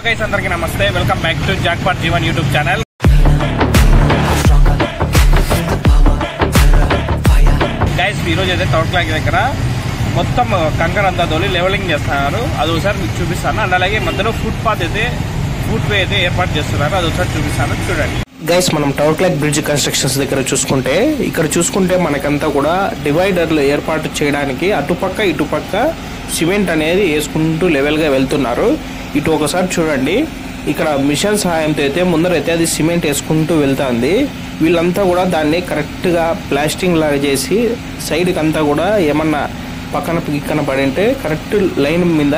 Hello guys అందరికీ నమస్తే. Welcome back to jackpot Jeevan YouTube channel guys ఈరోజు అయితే థర్డ్ క్లాక్ దగ్గర మొత్తం కంకర్ అంతా తోలి లెవెలింగ్ చేస్తున్నారు. అది ఒకసారి మీకు చూపిస్తాను. అండ్ అలాగే మధ్యలో ఫుట్ పాత్ అయితే ఫుట్ వే అయితే ఏర్పాటు చేస్తున్నారు. అది ఒకసారి చూపిస్తాను. చూడండి. గైస్ మనం టవర్ క్లాక్ బ్రిడ్జ్ కన్స్ట్రక్షన్స్ దగ్గర చూసుకుంటే ఇక్కడ చూసుకుంటే మనకంతా కూడా డివైడర్లు ఏర్పాటు చేయడానికి అటుపక్క ఇటుపక్క సిమెంట్ అనేది వేసుకుంటూ లెవెల్గా వెళ్తున్నారు. ఇటు ఒకసారి చూడండి. ఇక్కడ మిషన్ సహాయంతో అయితే ముందరైతే అది సిమెంట్ వేసుకుంటూ వెళ్తుంది. వీళ్ళంతా కూడా దాన్ని కరెక్ట్గా ప్లాస్టింగ్ లాగా చేసి సైడ్కి అంతా కూడా ఏమన్నా పక్కన గిక్కన పడి ఉంటే కరెక్ట్ లైన్ మీద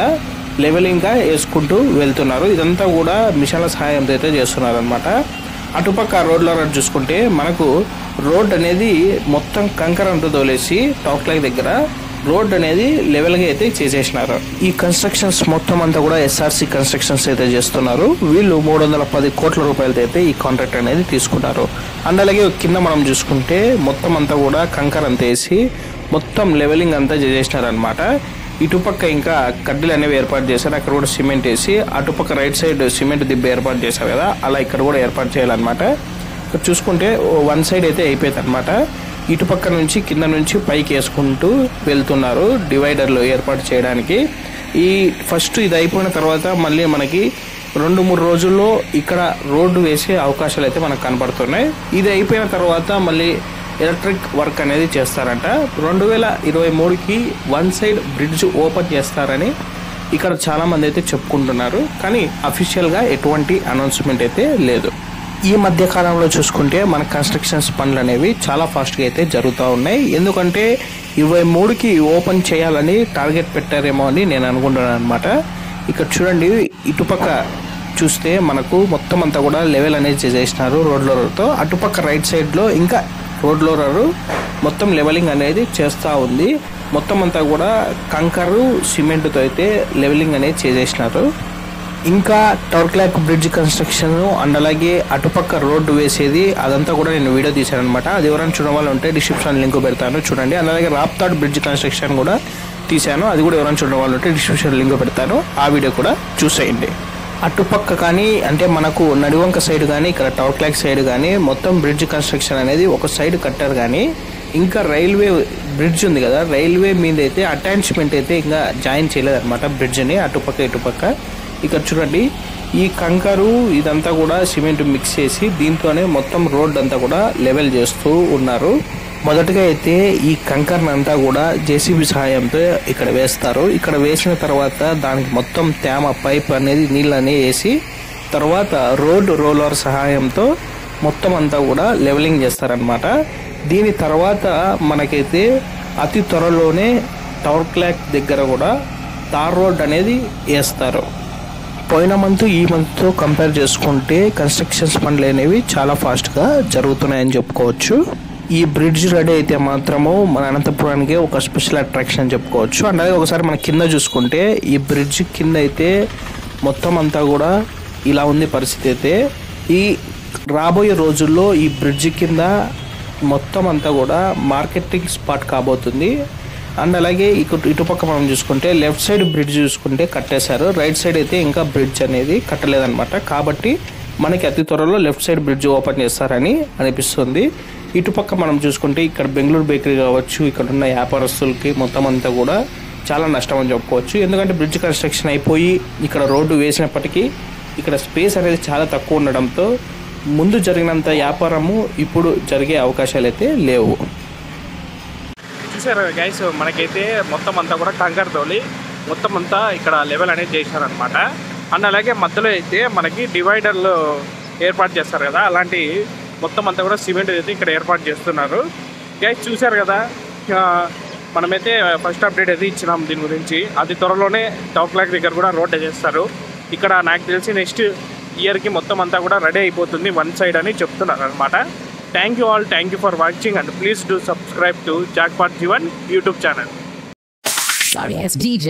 లెవెలింగ్గా వేసుకుంటూ వెళ్తున్నారు. ఇదంతా కూడా మిషన్ల సహాయంతో అయితే చేస్తున్నారు అనమాట అటుపక్క రోడ్లో చూసుకుంటే మనకు రోడ్ అనేది మొత్తం కంకర అంతా తోలేసి టాప్ లైక్ దగ్గర రోడ్ అనేది లెవెల్గా అయితే చేసేసినారు. ఈ కన్స్ట్రక్షన్స్ మొత్తం అంతా కూడా ఎస్ఆర్సీ కన్స్ట్రక్షన్స్ అయితే చేస్తున్నారు. వీళ్ళు మూడు వందల పది కోట్ల రూపాయలతో అయితే ఈ కాంట్రాక్ట్ అనేది తీసుకున్నారు. అండ్ అలాగే కింద మనం చూసుకుంటే మొత్తం అంతా కూడా కంకర అంతా వేసి మొత్తం లెవెలింగ్ అంతా చేసేసినారు అనమాట ఇటుపక్క ఇంకా కడ్డీలు అనేవి ఏర్పాటు చేశారు. అక్కడ కూడా సిమెంట్ వేసి అటుపక్క రైట్ సైడ్ సిమెంట్ దిబ్బ ఏర్పాటు చేశారు కదా అలా ఇక్కడ కూడా ఏర్పాటు చేయాలన్నమాట. ఇక్కడ చూసుకుంటే వన్ సైడ్ అయితే అయిపోయింది అనమాట ఇటుపక్క నుంచి కింద నుంచి పైకి వేసుకుంటూ వెళ్తున్నారు డివైడర్లు ఏర్పాటు చేయడానికి. ఈ ఫస్ట్ ఇది అయిపోయిన తర్వాత మళ్ళీ మనకి రెండు మూడు రోజుల్లో ఇక్కడ రోడ్డు వేసే అవకాశాలు అయితే మనకు కనబడుతున్నాయి. ఇది అయిపోయిన తర్వాత మళ్ళీ ఎలక్ట్రిక్ వర్క్ అనేది చేస్తారంట. రెండు వేల ఇరవై మూడుకి వన్ సైడ్ బ్రిడ్జ్ ఓపెన్ చేస్తారని ఇక్కడ చాలామంది అయితే చెప్పుకుంటున్నారు. కానీ అఫీషియల్గా ఎటువంటి అనౌన్స్మెంట్ అయితే లేదు. ఈ మధ్య కాలంలో చూసుకుంటే మన కన్స్ట్రక్షన్స్ పనులు అనేవి చాలా ఫాస్ట్గా అయితే జరుగుతూ ఉన్నాయి. ఎందుకంటే ఇరవై మూడుకి ఓపెన్ చేయాలని టార్గెట్ పెట్టారేమో అని నేను అనుకుంటున్నాను అనమాట ఇక్కడ చూడండి ఇటుపక్క చూస్తే మనకు మొత్తం అంతా కూడా లెవెల్ అనేది చేసేసినారు రోడ్లతో అటుపక్క రైట్ సైడ్లో ఇంకా రోడ్ రోలరు మొత్తం లెవెలింగ్ అనేది చేస్తూ ఉంది. మొత్తం అంతా కూడా కంకరు సిమెంట్తో అయితే లెవెలింగ్ అనేది చేసేసినారు. ఇంకా టవర్క్లాక్ బ్రిడ్జ్ కన్స్ట్రక్షన్ అండ్ అలాగే అటుపక్క రోడ్డు వేసేది అదంతా కూడా నేను వీడియో తీశాను అనమాట అది ఎవరైనా చూడడం ఉంటే డిస్క్రిప్షన్ లింక్ పెడతాను చూడండి. అండ్ అలాగే రాప్తాడ్ బ్రిడ్జ్ కన్స్ట్రక్షన్ కూడా తీశాను. అది కూడా ఎవరైనా చూడడం వాళ్ళు ఉంటే డిస్క్రిప్షన్ లింక్ పెడతాను. ఆ వీడియో కూడా చూసేయండి. అటుపక్క కానీ అంటే మనకు నడివంక సైడ్ కానీ ఇక్కడ టవర్ క్లాక్ సైడ్ కానీ మొత్తం బ్రిడ్జ్ కన్స్ట్రక్షన్ అనేది ఒక సైడ్ కట్టారు కానీ ఇంకా రైల్వే బ్రిడ్జ్ ఉంది కదా రైల్వే మీద అయితే అటాచ్మెంట్ అయితే ఇంకా జాయిన్ చేయలేదు అనమాట బ్రిడ్జ్ని అటుపక్క ఇటుపక్క. ఇక్కడ చూడండి ఈ కంకరు ఇదంతా కూడా సిమెంట్ మిక్స్ చేసి దీంతోనే మొత్తం రోడ్ అంతా కూడా లెవెల్ చేస్తూ ఉన్నారు. మొదటగా అయితే ఈ కంకర్ని అంతా కూడా జేసీబీ సహాయంతో ఇక్కడ వేస్తారు. ఇక్కడ వేసిన తర్వాత దానికి మొత్తం తేమ పైప్ అనేది నీళ్ళు వేసి తర్వాత రోడ్ రోలర్ సహాయంతో మొత్తం అంతా కూడా లెవెలింగ్ చేస్తారనమాట దీని తర్వాత మనకైతే అతి త్వరలోనే టవర్ క్లాక్ దగ్గర కూడా తార్ రోడ్ అనేది వేస్తారు. పోయిన మంత్ ఈ మంత్తో కంపేర్ చేసుకుంటే కన్స్ట్రక్షన్స్ పనులు అనేవి చాలా ఫాస్ట్గా జరుగుతున్నాయని చెప్పుకోవచ్చు. ఈ బ్రిడ్జ్ రెడీ అయితే మాత్రము మన అనంతపురానికి ఒక స్పెషల్ అట్రాక్షన్ అని చెప్పుకోవచ్చు. అండ్ అలాగే ఒకసారి మన కింద చూసుకుంటే ఈ బ్రిడ్జ్ కింద అయితే మొత్తం అంతా కూడా ఇలా ఉంది పరిస్థితి అయితే. ఈ రాబోయే రోజుల్లో ఈ బ్రిడ్జ్ కింద మొత్తం అంతా కూడా మార్కెటింగ్ స్పాట్ కాబోతుంది. అండ్ అలాగే ఇటు ఇటుపక్క మనం చూసుకుంటే లెఫ్ట్ సైడ్ బ్రిడ్జ్ చూసుకుంటే కట్టేశారు. రైట్ సైడ్ అయితే ఇంకా బ్రిడ్జ్ అనేది కట్టలేదన్నమాట. కాబట్టి మనకి అతి త్వరలో లెఫ్ట్ సైడ్ బ్రిడ్జ్ ఓపెన్ చేస్తారని అనిపిస్తుంది. ఇటుపక్క మనం చూసుకుంటే ఇక్కడ బెంగళూరు బేకరీ కావచ్చు ఇక్కడ ఉన్న వ్యాపారస్తులకి మొత్తం అంతా కూడా చాలా నష్టం అని చెప్పుకోవచ్చు. ఎందుకంటే బ్రిడ్జ్ కన్స్ట్రక్షన్ అయిపోయి ఇక్కడ రోడ్డు వేసినప్పటికీ ఇక్కడ స్పేస్ అనేది చాలా తక్కువ ఉండడంతో ముందు జరిగినంత వ్యాపారము ఇప్పుడు జరిగే అవకాశాలు అయితే లేవు. చూసారు గైస్ మనకైతే మొత్తం అంతా కూడా కంకర తోలి మొత్తం అంతా ఇక్కడ లెవెల్ అనేది చేశారనమాట అండ్ అలాగే మధ్యలో అయితే మనకి డివైడర్లు ఏర్పాటు చేస్తారు కదా అలాంటి మొత్తం అంతా కూడా సిమెంట్ అయితే ఇక్కడ ఏర్పాటు చేస్తున్నారు. గైస్ చూశారు కదా? మనమైతే ఫస్ట్ అప్డేట్ అయితే ఇచ్చినాం దీని గురించి. అది త్వరలోనే టౌన్ క్లాక్ దగ్గర కూడా రోడ్ చేస్తారు. ఇక్కడ నాకు తెలిసి నెక్స్ట్ ఇయర్కి మొత్తం అంతా కూడా రెడీ అయిపోతుంది వన్ సైడ్ అని చెప్తున్నారు అనమాట thank you all thank you for watching and please do subscribe to jackpot Jeevan YouTube channel Sorry, it's DJ.